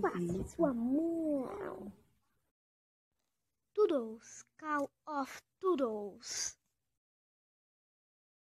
Quase sua mão. Doodles, cow of doodles.